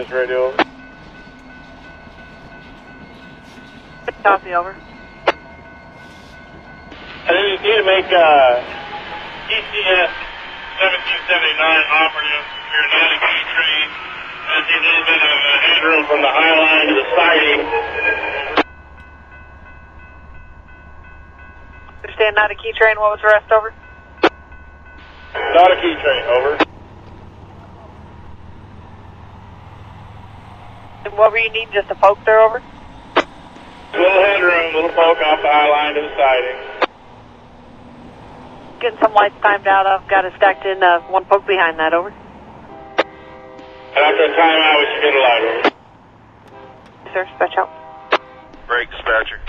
Dispatcher, TMBL 7001, do you copy radio? over? Copy, over. I need to make uh, ECS 1779 operative your Navigate train. I see a little bit of uh, headroom from the high line to the siding. Understand not a key train. What was the rest, over? Not a key train, over. What were you needing? Just a poke there, over? Little headroom, little poke off the high line to the siding. Getting some lights timed out. I've got it stacked in uh, one poke behind that, over. And after a timeout, we should get a light over. Sir, dispatch out. Break, dispatcher.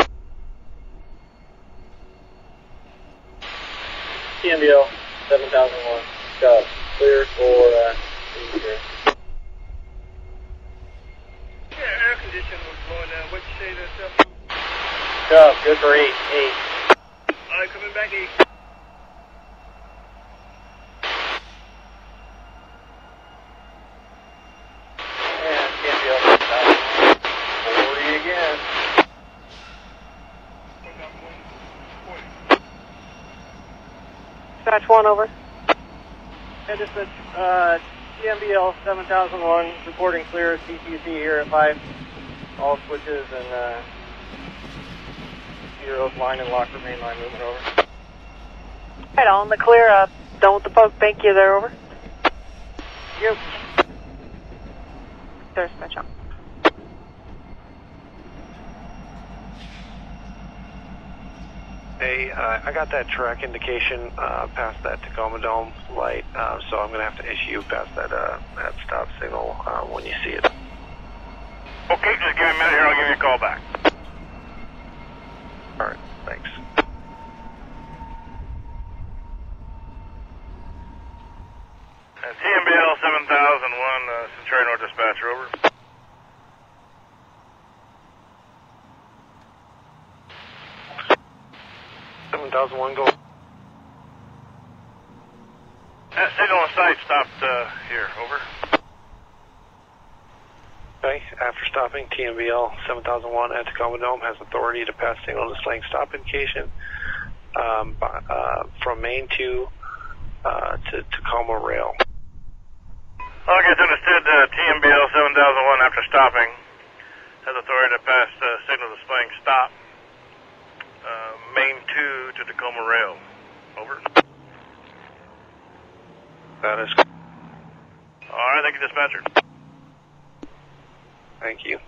TMBL 7001, Gov. Clear for uh, Yeah, air conditioning was blowing down. What'd you say that's up? Gov, good for 8, 8. Alright, coming back eight. And TMBL 7001, 40 again. One down, one, forty. Dispatch one, over. Yeah, dispatch, uh, TMBL 7001, reporting clear, CTC here at 5. All switches and, uh, zeros line and locker main line movement over. Right on the clear. Uh, done with the poke. Thank you there, over. Yep. Sir, dispatch out. Hey, uh, I got that track indication uh, past that Tacoma Dome light, uh, so I'm going to have to issue past that uh, that stop signal uh, when you see it. Okay, just give me a minute here, I'll give you a call back. All right, thanks. And TMBL 7001, uh, Centurion North Dispatcher, over. Seven thousand one, go. That signal on site stopped uh, here, over. Okay, after stopping, TMBL 7001 at Tacoma Dome has authority to pass signal displaying stop indication um, uh, from Main 2 uh, to Tacoma Rail. Okay, it's understood uh, TMBL 7001 after stopping has authority to pass uh, signal displaying stop uh, main 2 to Tacoma Rail. Over. That is, All right, thank you, dispatcher. thank you.